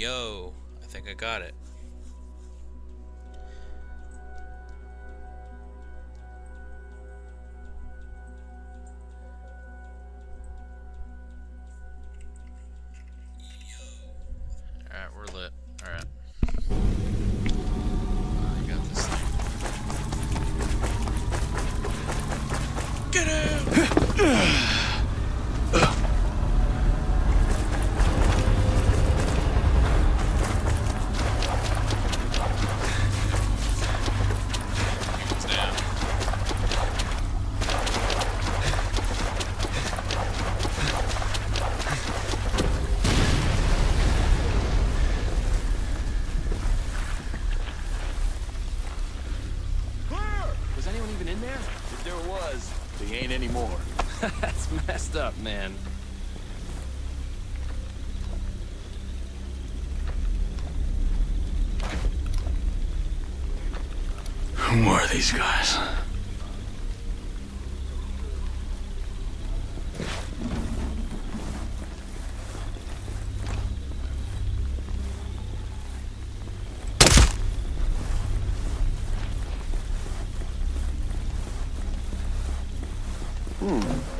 Yo, I think I got it. These guys? Yo,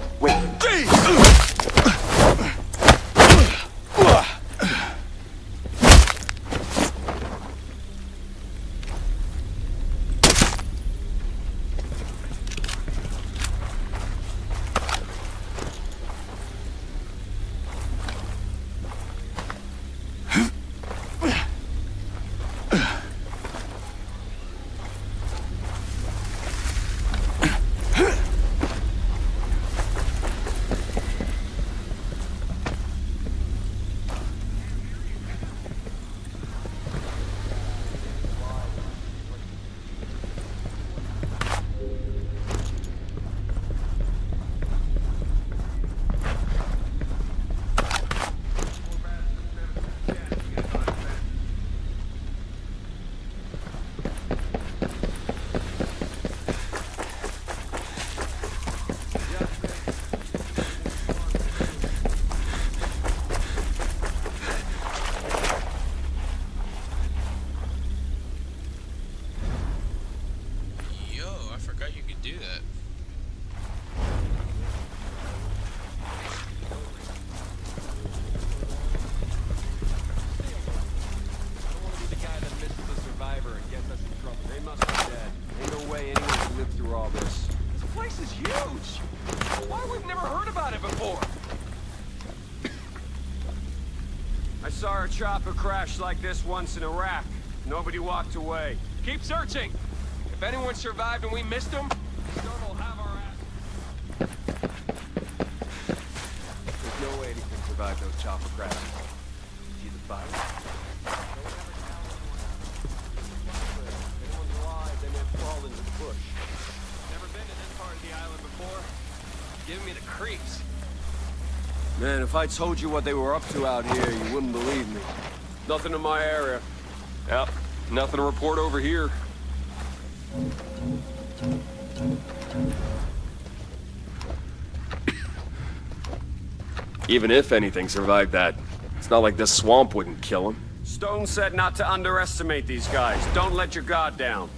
chopper crash like this once in Iraq. Nobody walked away. Keep searching! If anyone survived and we missed them, will have our ass. There's no way anything survived those chopper crashes. The fire? Never been to this part of the island before. Me the creeps. Man, if I told you what they were up to out here, you wouldn't believe me. Nothing in my area. Yep, nothing to report over here. Even if anything survived that, it's not like this swamp wouldn't kill him. Stone said not to underestimate these guys. Don't let your guard down.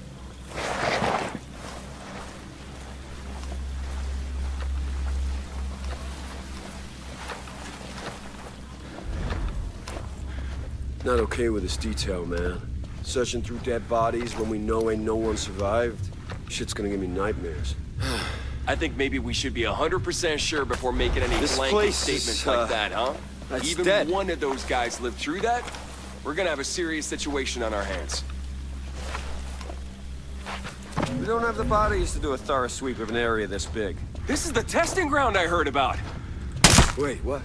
Not okay with this detail, man. Searching through dead bodies when we know ain't no one survived. Shit's gonna give me nightmares. I think maybe we should be 100% sure before making any This blanket place statements is, like uh, that, huh? that's Even dead. one of those guys lived through that, we're gonna have a serious situation on our hands. We don't have the bodies to do a thorough sweep of an area this big. This is the testing ground I heard about. Wait, what?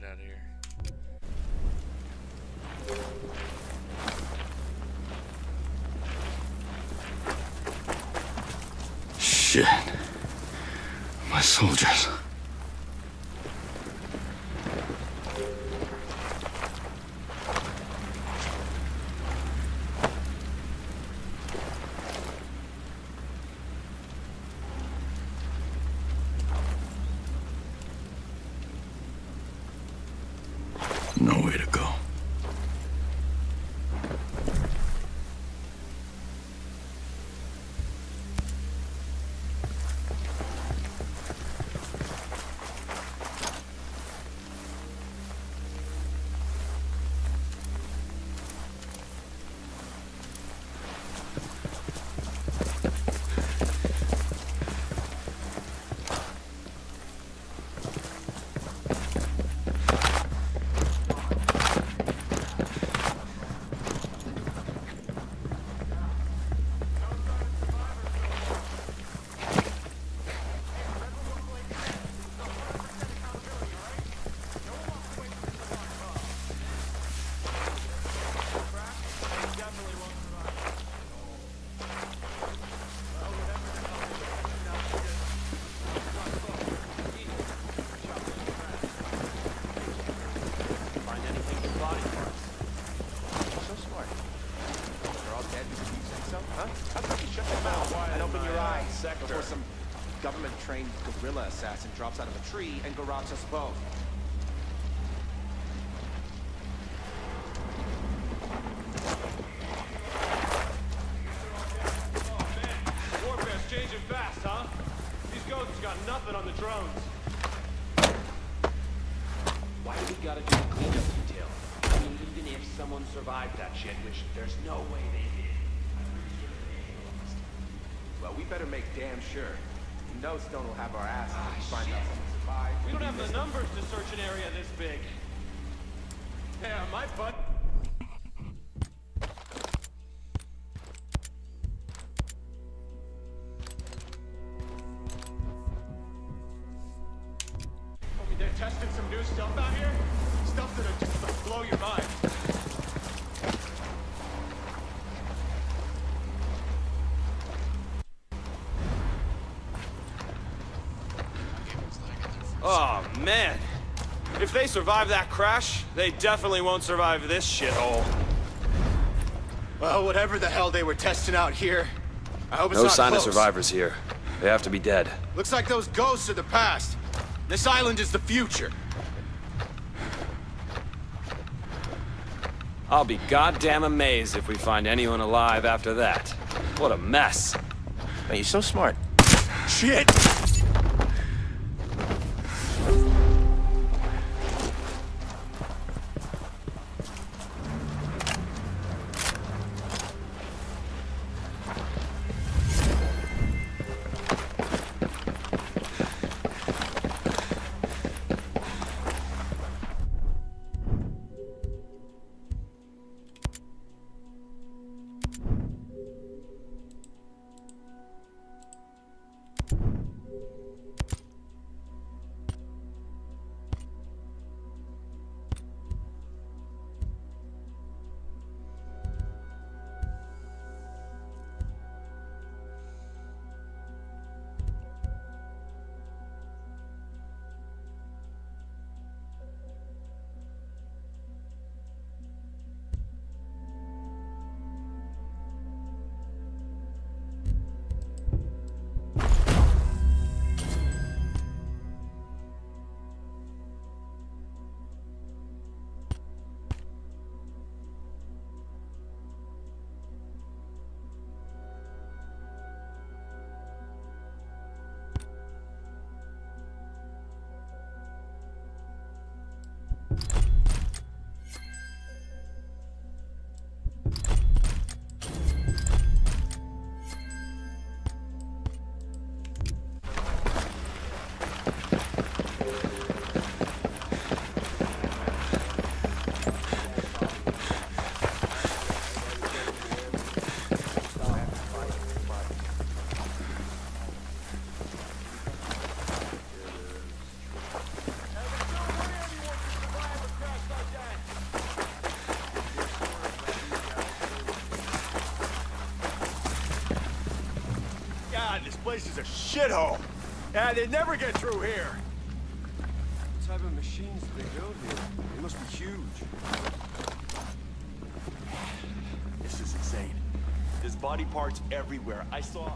Get out of here. Shit. My soldiers. Survived that shit, which there's no way they did. Well, we better make damn sure. You know Stone will have our asses if we find out someone survived. We don't have the numbers to search an area this big. Yeah, my butt. They're testing some new stuff out here. Stuff that'll just like, blow your mind. Oh, man. If they survive that crash, they definitely won't survive this shithole. Well, whatever the hell they were testing out here, I hope it's No not sign close. of survivors here. They have to be dead. Looks like those ghosts are the past. This island is the future. I'll be goddamn amazed if we find anyone alive after that. What a mess. Man, you're so smart. Shit! Shithole. Yeah, they'd never get through here. What type of machines do they build here? They must be huge. This is insane. There's body parts everywhere. I saw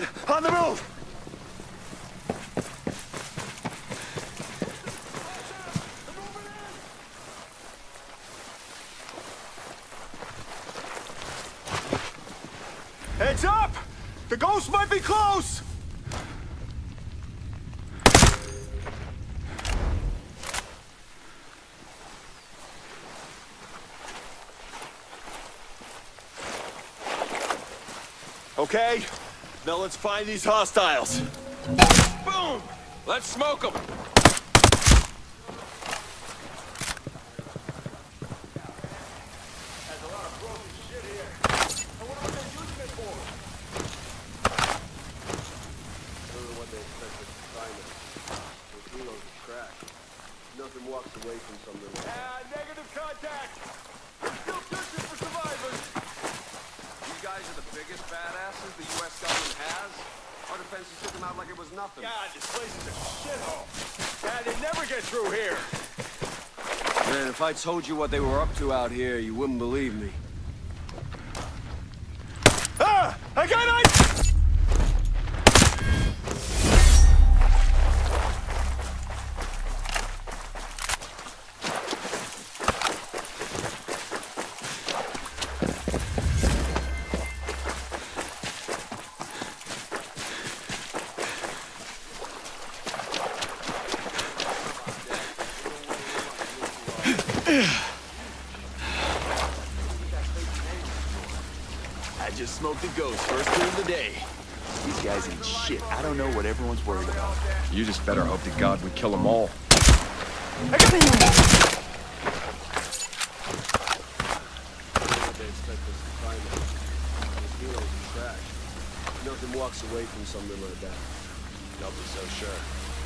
On the move! Heads up! The ghost might be close! Okay, now let's find these hostiles. Boom! Let's smoke them. I don't know what they expect us to find us. Those helos are trash. Nothing walks away from something like that. Ah, negative contact! We're still searching for survivors! These guys are the biggest badasses the U.S. government has. Our defenses took them out like it was nothing. God, this place is a shithole. God, they never get through here. Man, if I told you what they were up to out here, you wouldn't believe me. Just smoked ghost first kill of the day. These guys ain't shit. I don't know what everyone's worried about. You just better hope to God we kill them all. I got they expect us to find us. Those helos. Nothing walks away from something like that. Don't be so sure.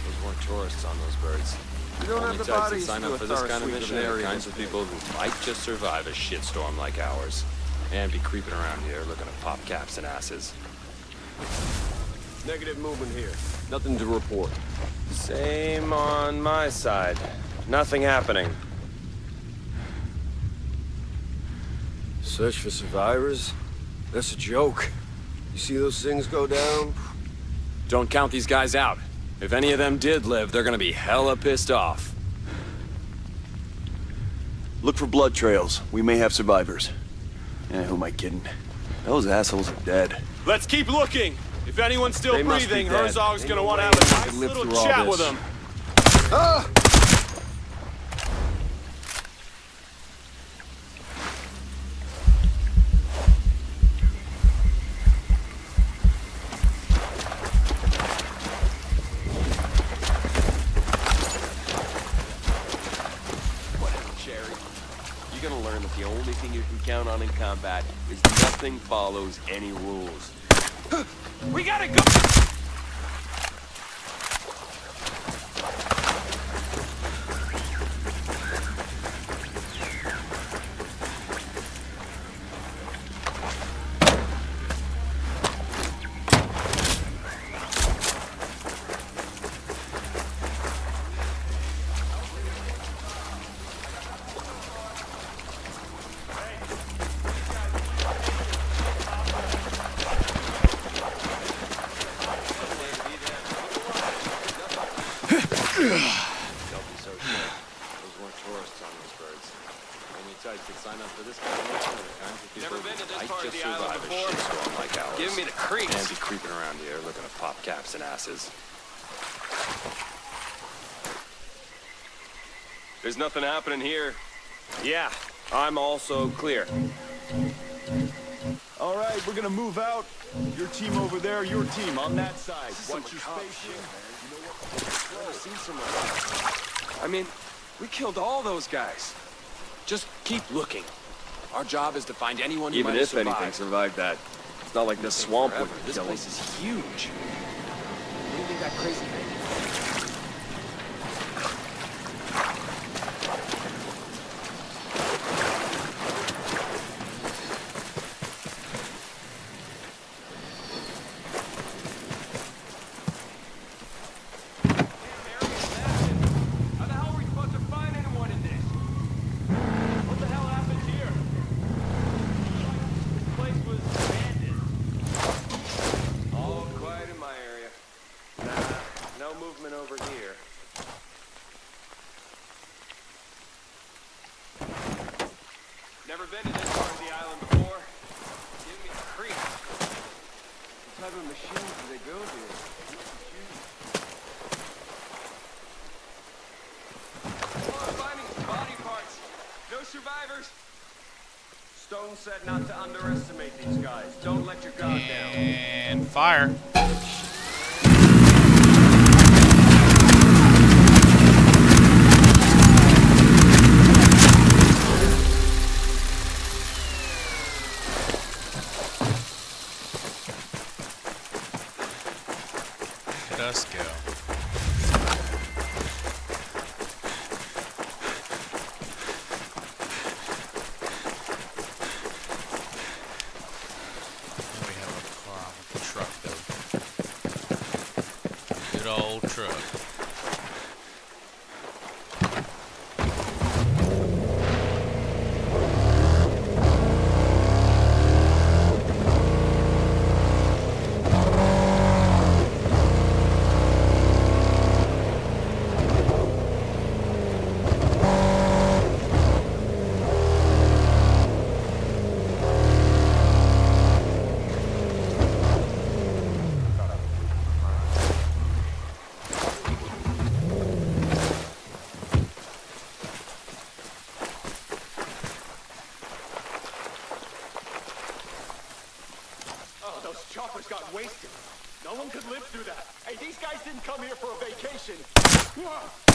Those weren't tourists on those birds. You don't Only have the types that bodies sign up for this kind of sweep mission the are the kinds of people who might just survive a shitstorm like ours. And be creeping around here looking to pop caps and asses. Negative movement here. Nothing to report. Same on my side. Nothing happening. Search for survivors? That's a joke. You see those things go down? Don't count these guys out. If any of them did live, they're gonna be hella pissed off. Look for blood trails. We may have survivors. Eh, who am I kidding? Those assholes are dead. Let's keep looking! If anyone's still They breathing. Herzog's gonna want to have a nice little chat this. with him. Whatever, combat is nothing follows any rules. We gotta go! nothing happening here. Yeah, I'm also clear. All right, we're gonna move out. Your team over there, your team on that side. Watch your spaceship. You? I mean, we killed all those guys. Just keep looking. Our job is to find anyone who Even if survived. anything survived that. It's not like this swamp would kill This place is huge. What do you think that crazy? didn't come here for a vacation.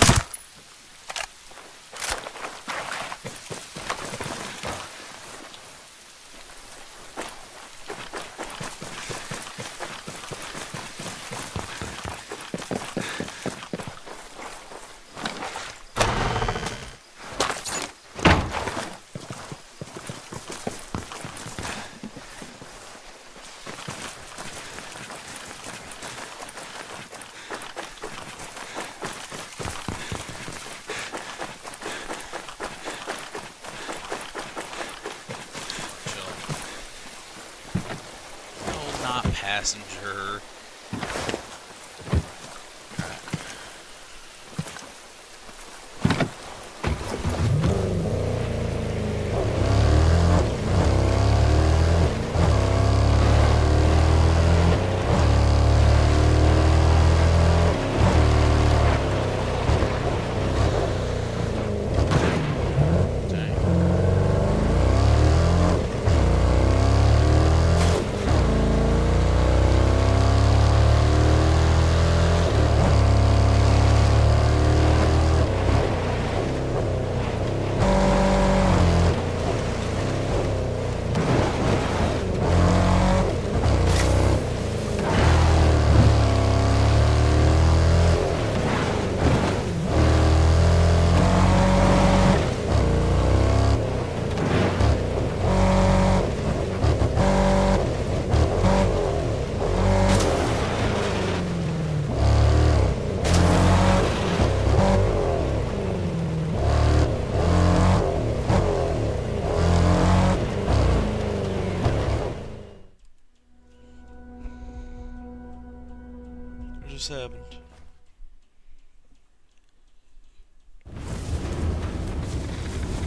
servant.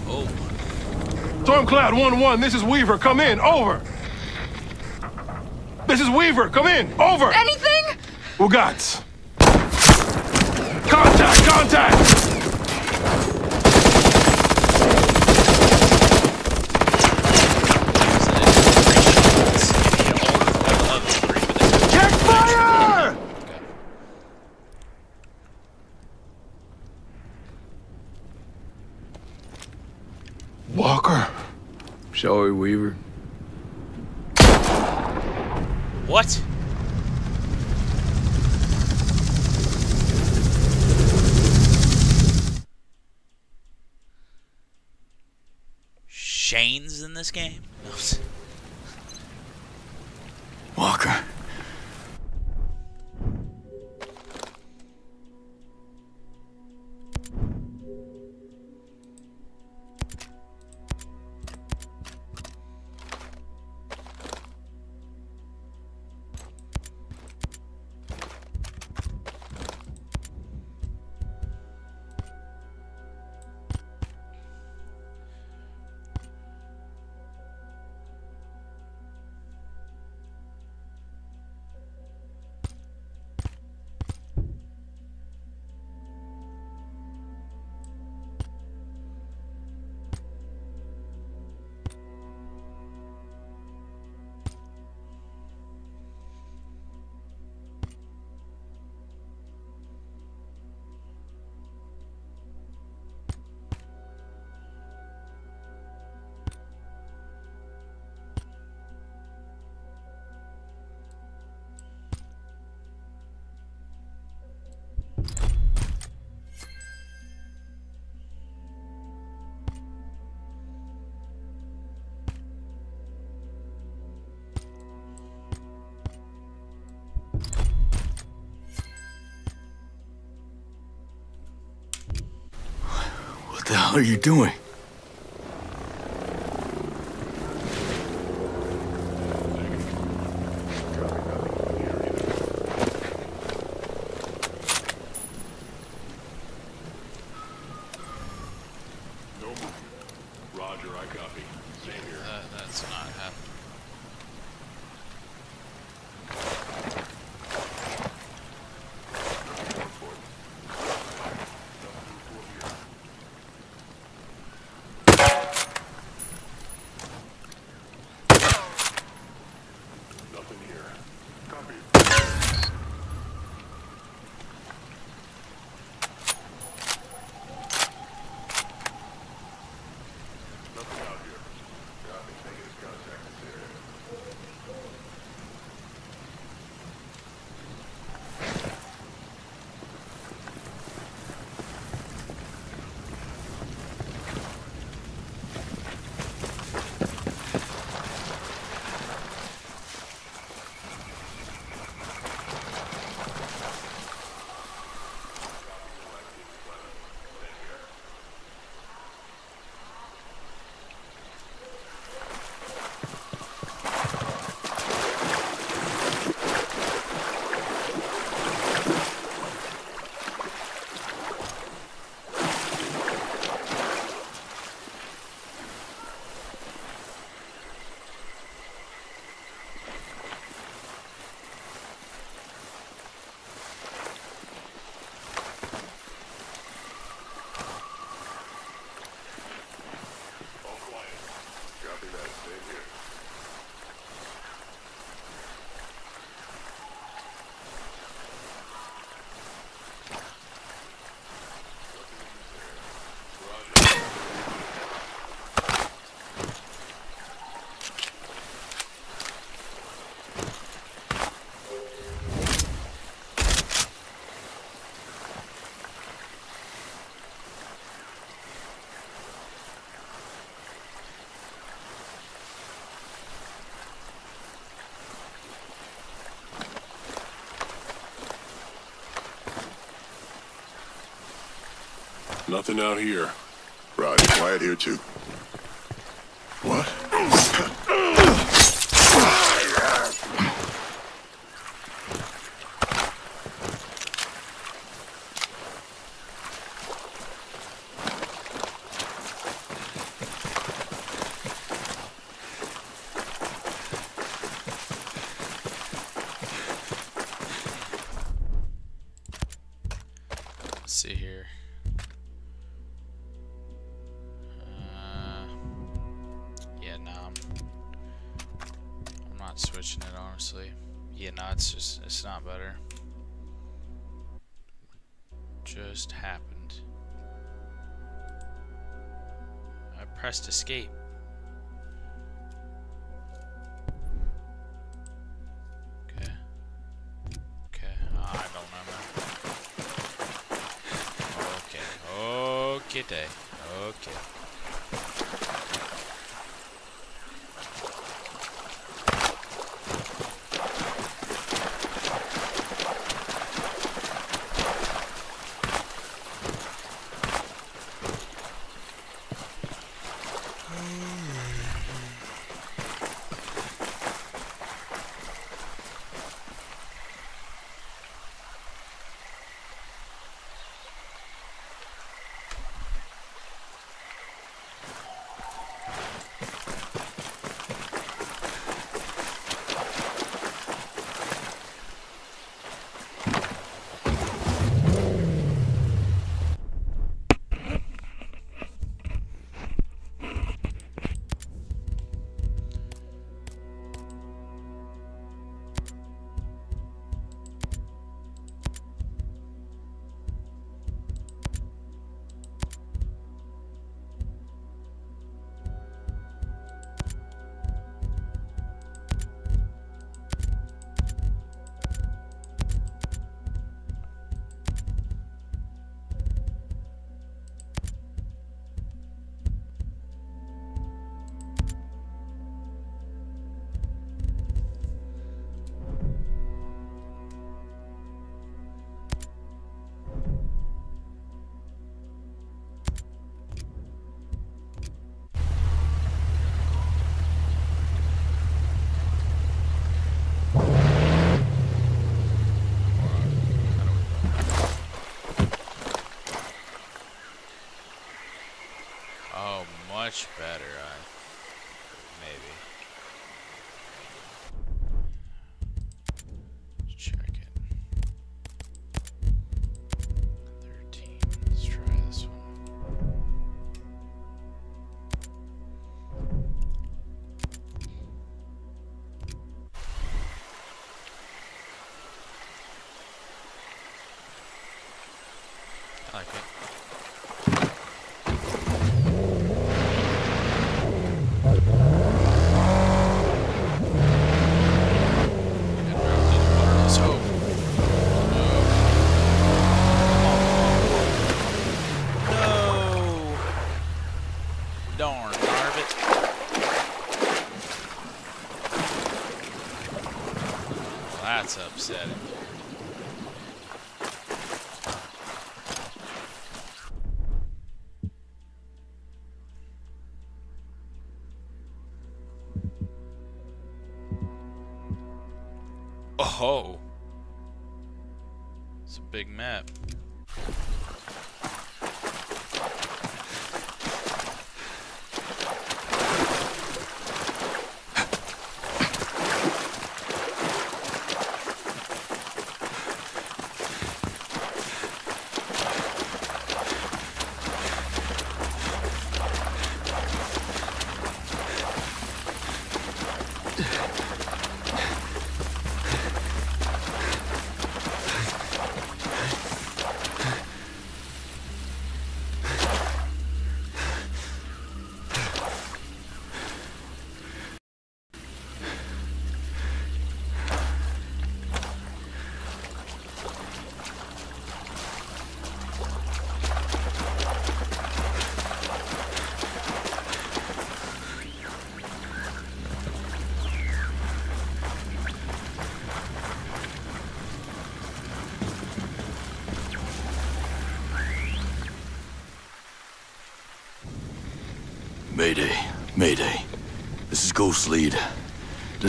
Oh. Stormcloud 1-1, this is Weaver. Come in. Over. This is Weaver. Come in. Over. Anything? Ugats. Contact! Contact! We, Weaver? What? Shane's in this game? Hell are you doing? Nothing out here. Roger, quiet here too. What? Much better. Uh, maybe. Check it. 13. Let's try this one. I like it. Let's hope. No. Darn, Narvit. Well, that's upsetting. Oh. It's a big map.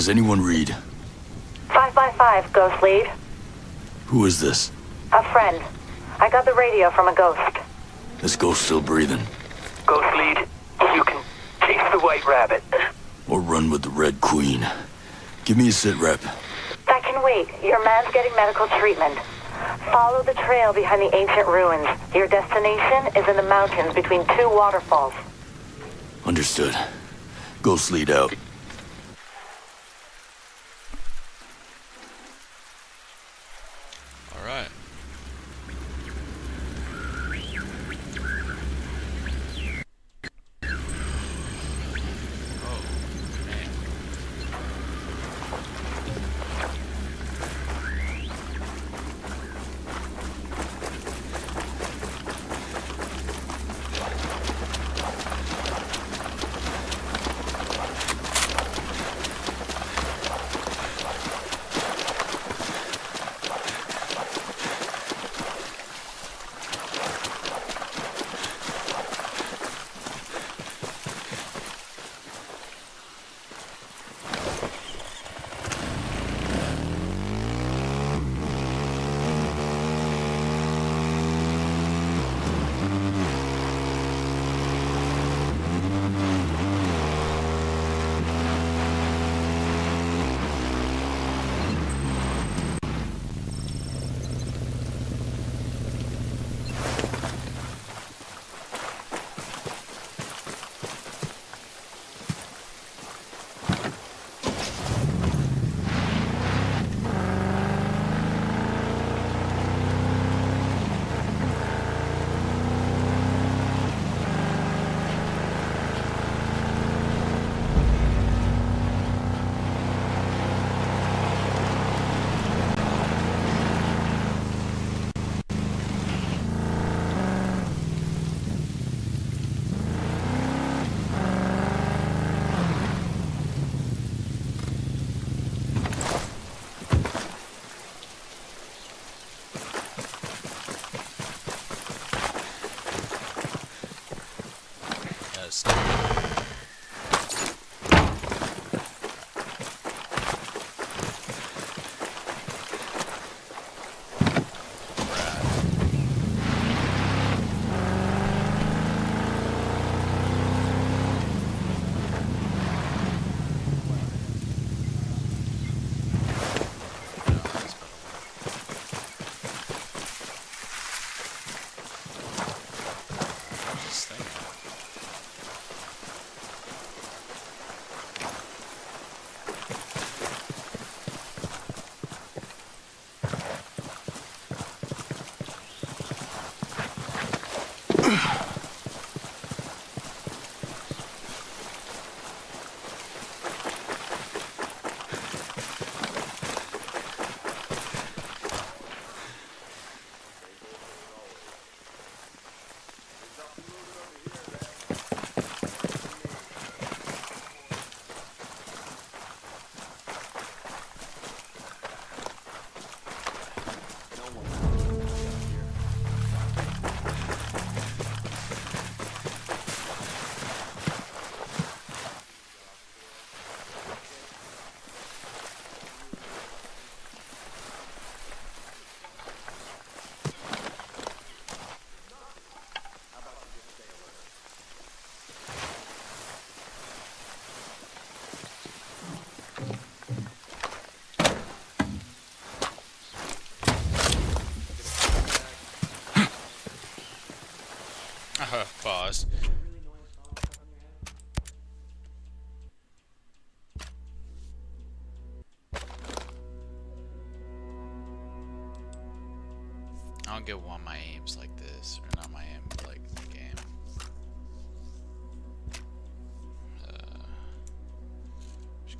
Does anyone read? 555, Ghost Lead. Who is this? A friend. I got the radio from a ghost. This ghost still breathing? Ghost Lead, you can chase the White Rabbit. Or run with the Red Queen? Give me a sit rep. That can wait. Your man's getting medical treatment. Follow the trail behind the ancient ruins. Your destination is in the mountains between two waterfalls. Understood. Ghost lead out.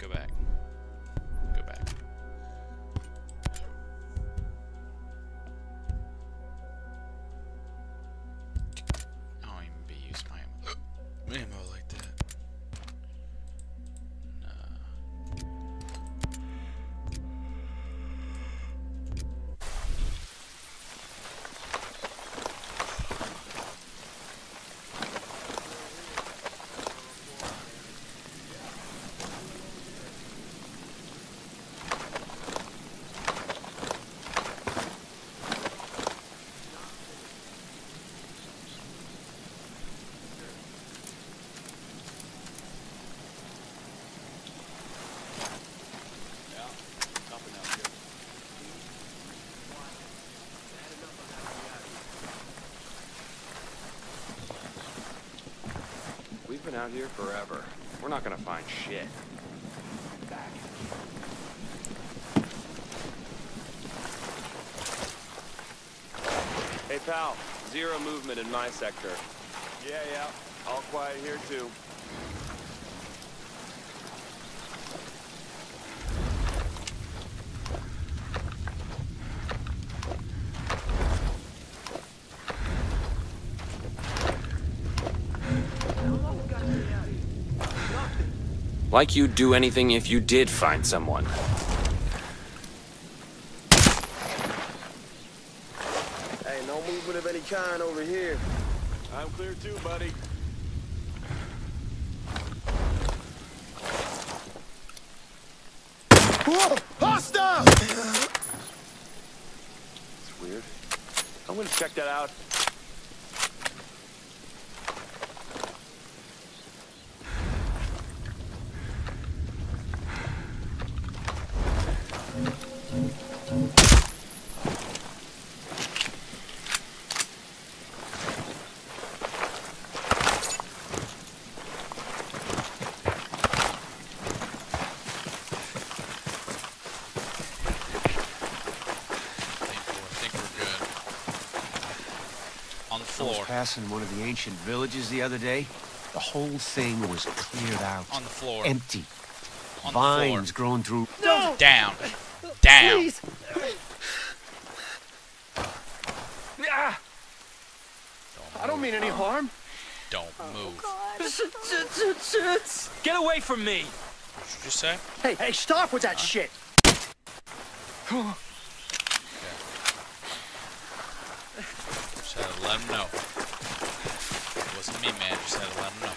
Go back. Been out here forever. We're not gonna find shit. Back. Hey, pal. Zero movement in my sector. Yeah, yeah. All quiet here, too. Like you'd do anything if you did find someone. Hey, no movement of any kind over here. I'm clear too, buddy. Whoa! Hostile! It's weird. I'm gonna check that out. I think we're good. On the I was passing one of the ancient villages the other day. The whole thing was cleared out. On the floor. Empty. On the Vines growing through. No! Down. Down. Please. Ah! I don't mean any harm. Don't move. Get away from me! What did you just say? Hey, hey, stop with that shit! Just had to let him know. It wasn't me, man. Just let him know.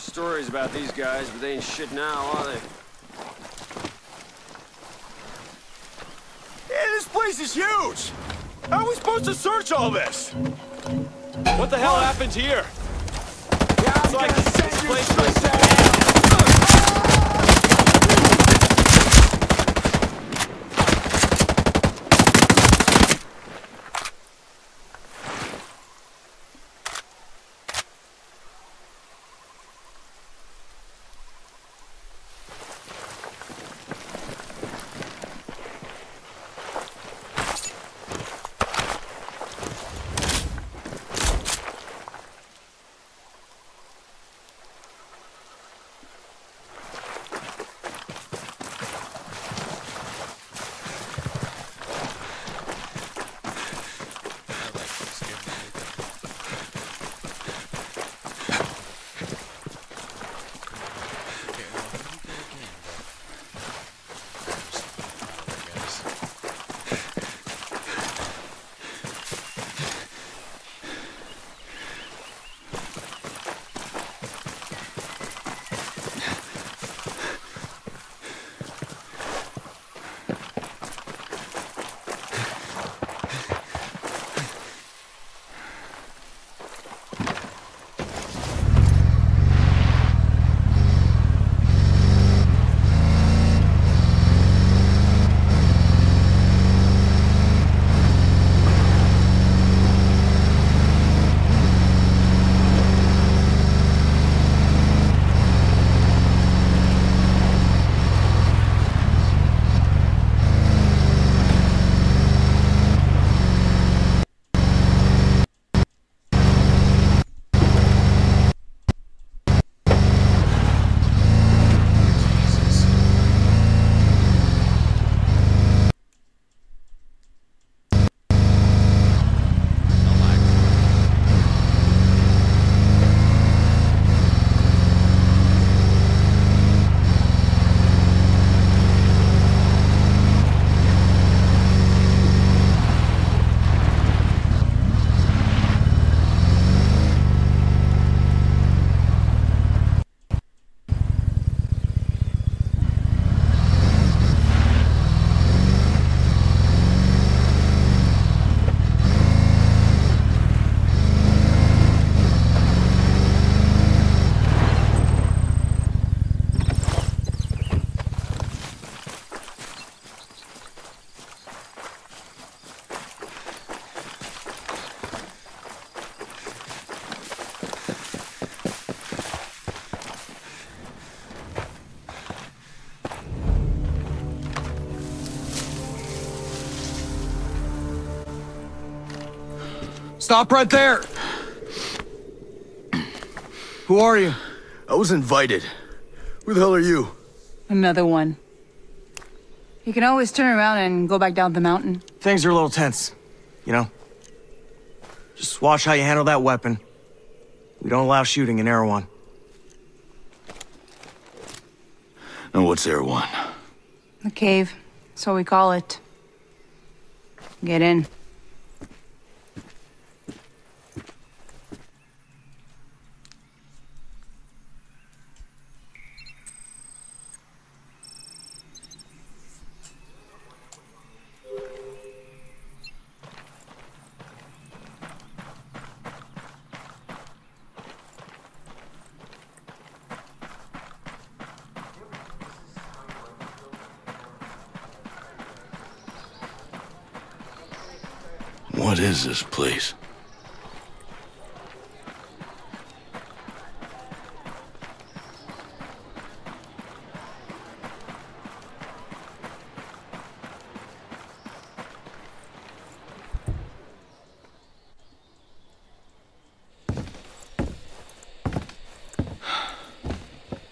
Hear stories about these guys, but they ain't shit now, are they? Yeah, This place is huge! How are we supposed to search all this? What the hell happened here? Yeah, I'm So I gonna can send Stop right there! Who are you? I was invited. Who the hell are you? Another one. You can always turn around and go back down the mountain. Things are a little tense, you know? Just watch how you handle that weapon. We don't allow shooting in Erewhon. Now what's Erewhon? The cave. So we call it. Get in. What is this place?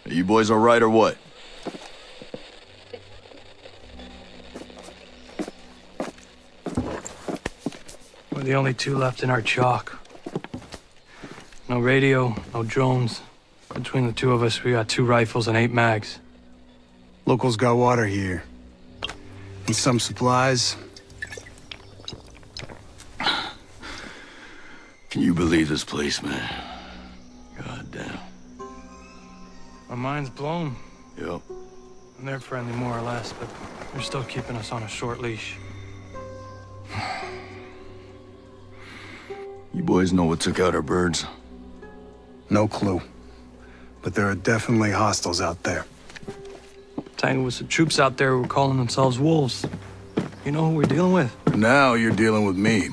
Are you boys all right or what? The only two left in our chalk. No radio, no drones. Between the two of us, we got two rifles and eight mags. Locals got water here. And some supplies. Can you believe this place, man? God damn. My mind's blown. Yep. And they're friendly more or less, but they're still keeping us on a short leash. Boys know what took out our birds? No clue. But there are definitely hostiles out there. Tangled with some troops out there who were calling themselves wolves. You know who we're dealing with? Now you're dealing with me.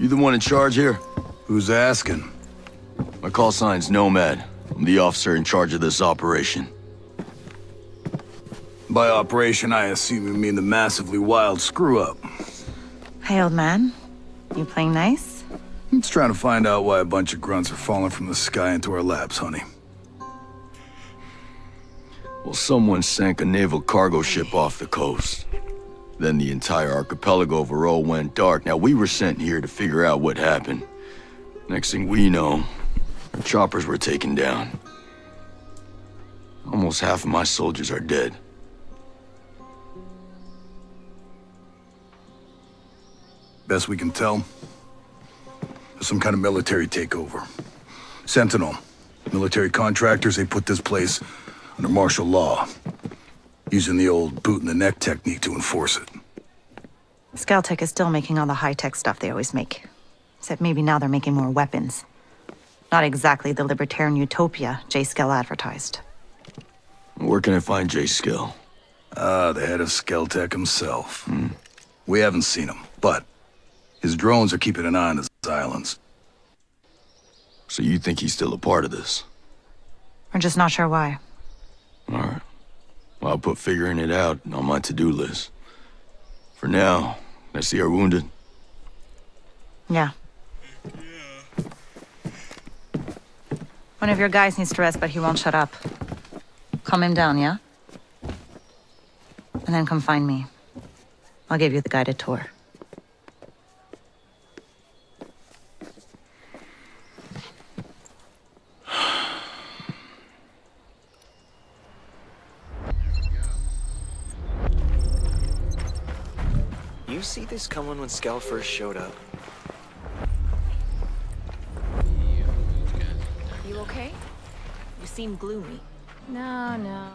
You the one in charge here? Who's asking? My call sign's Nomad. I'm the officer in charge of this operation. By operation, I assume you mean the massively wild screw-up. Hey, old man. You playing nice? I'm just trying to find out why a bunch of grunts are falling from the sky into our laps, honey. Well, someone sank a naval cargo ship off the coast. Then the entire archipelago of Auroa went dark. Now, we were sent here to figure out what happened. Next thing we know, our choppers were taken down. Almost half of my soldiers are dead. Best we can tell, there's some kind of military takeover. Sentinel, military contractors, they put this place under martial law, using the old boot in the neck technique to enforce it. Skell Tech is still making all the high-tech stuff they always make. Except maybe now they're making more weapons. Not exactly the libertarian utopia Jace Skell advertised. Where can I find Jace Skell? Ah, the head of Skell Tech himself. We haven't seen him, but his drones are keeping an eye on his islands. So you think he's still a part of this? We're just not sure why. Alright. Well, I'll put figuring it out on my to-do list. For now, let's see our wounded. Yeah. One of your guys needs to rest, but he won't shut up. Calm him down, yeah? And then come find me. I'll give you the guided tour. You see this coming when Skell first showed up? You okay? You seem gloomy. No, no.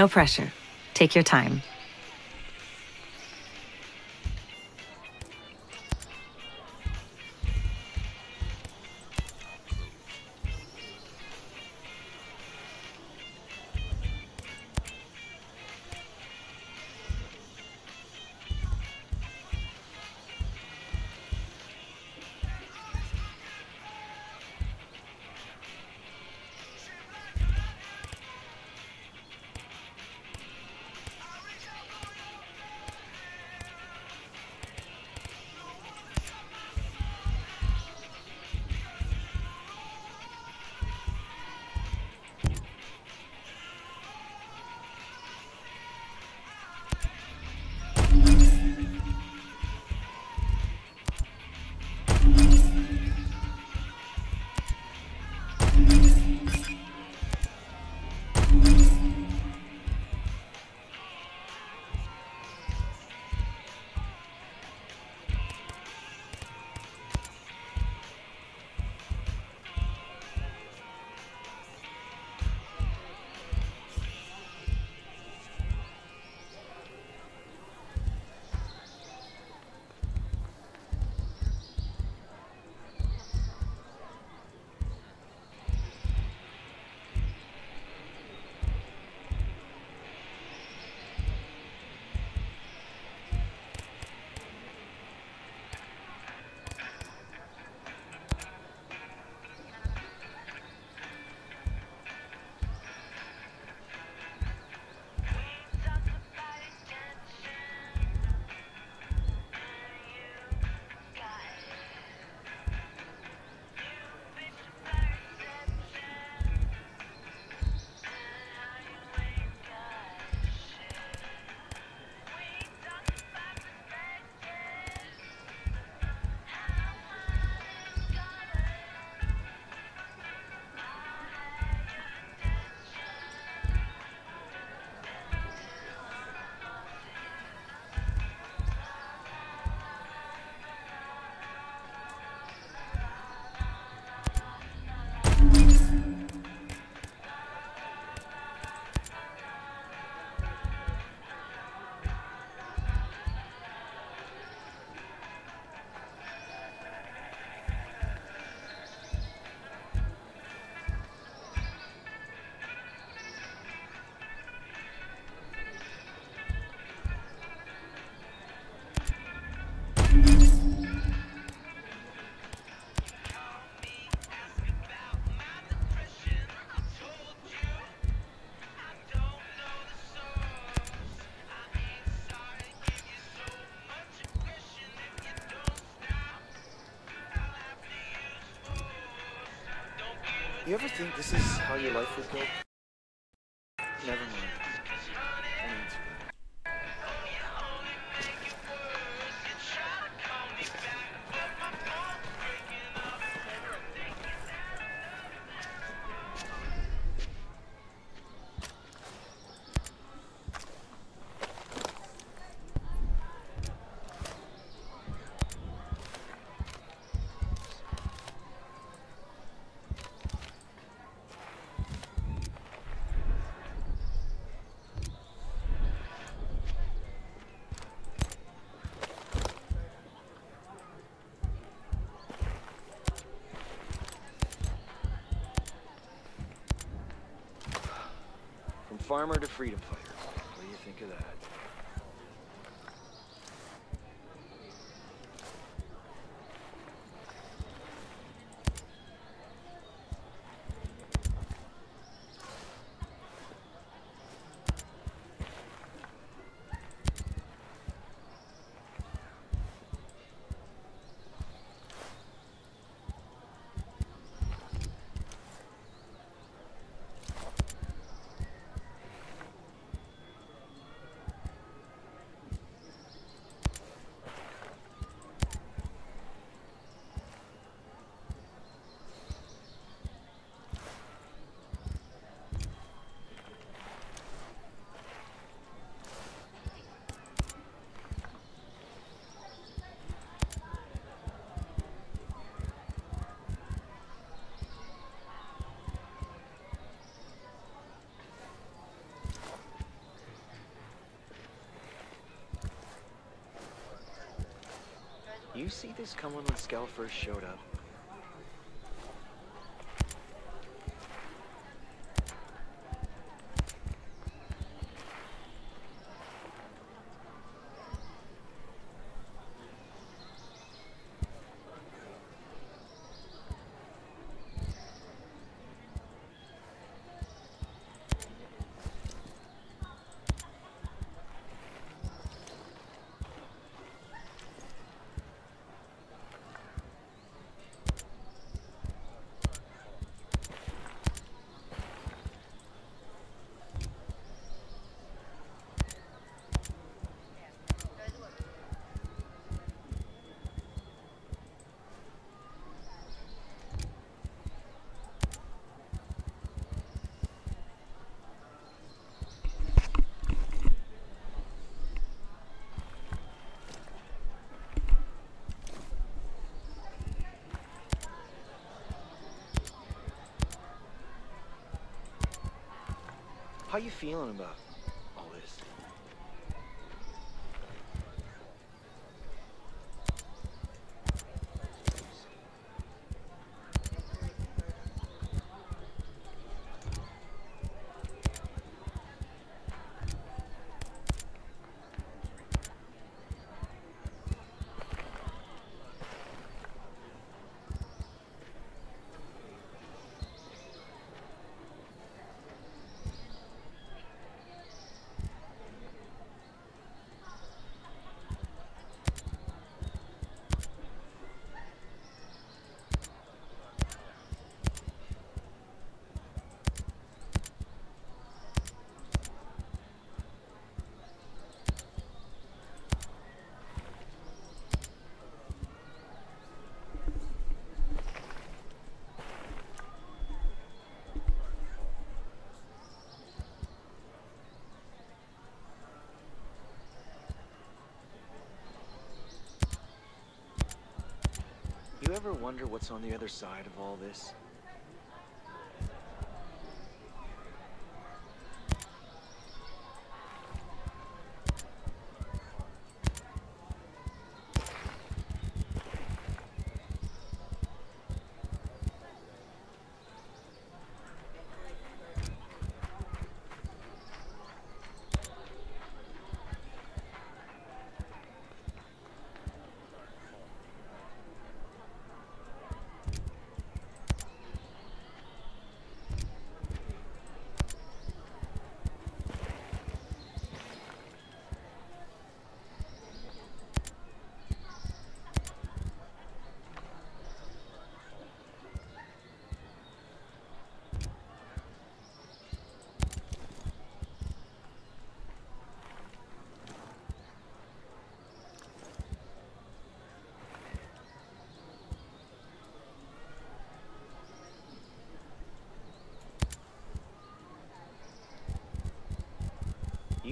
No pressure. Take your time. You ever think this is how your life would go? Never mind. Farmer to freedom fighter. What do you think of that? You see this coming when Skell first showed up? How you feeling about all this? You ever wonder what's on the other side of all this?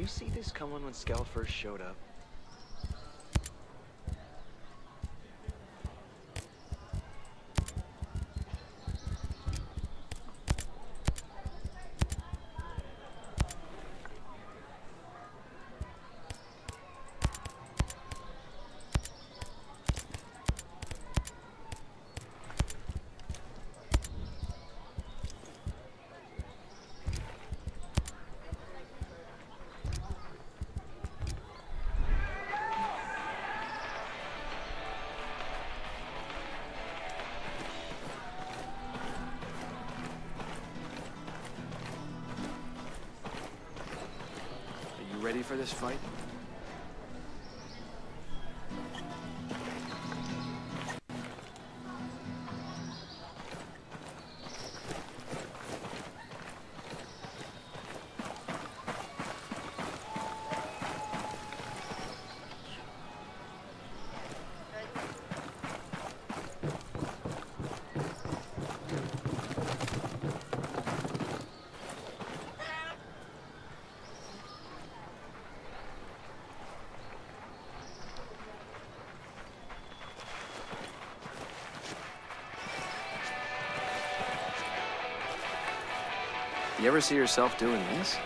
See this coming when Skell first showed up? This fight? Ever see yourself doing this?